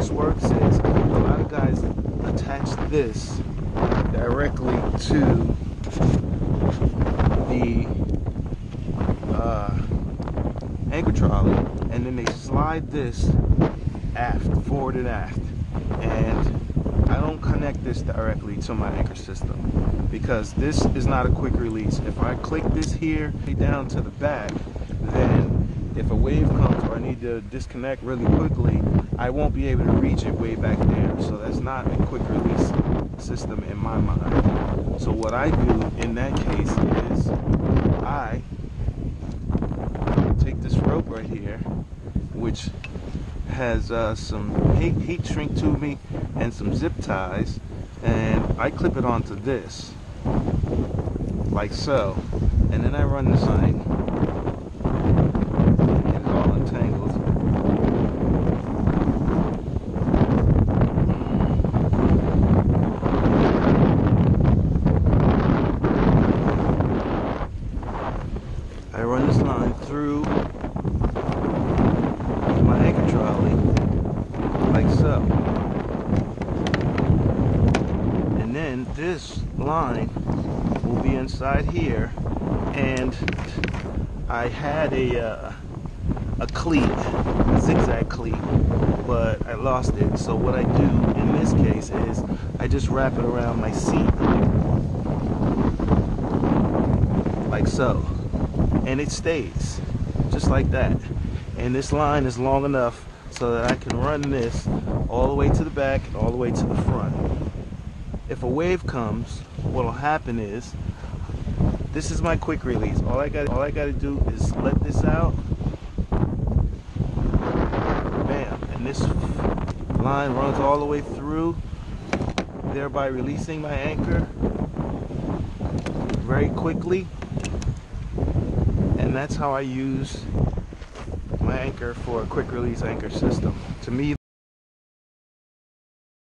this works is a lot of guys attach this directly to the uh, anchor trolley and then they slide this aft, forward and aft. And I don't connect this directly to my anchor system because this is not a quick release. If I click this here down to the back, then if a wave comes or I need to disconnect really quickly, I won't be able to reach it way back there. So that's not a quick release system in my mind. So what I do in that case is I take this rope right here, which has uh, some heat, heat shrink me and some zip ties, and I clip it onto this, like so, and then I run this line I run this line through my anchor trolley like so. And then this line will be inside here and I had a uh, a cleat, a zigzag cleat, but I lost it. So what I do in this case is I just wrap it around my seat like so and it stays just like that. And this line is long enough so that I can run this all the way to the back and all the way to the front. If a wave comes what will happen is this is my quick release. All I got all I got to do is let this out. Bam. And this line runs all the way through thereby releasing my anchor very quickly that's how I use my anchor for a quick release anchor system. To me,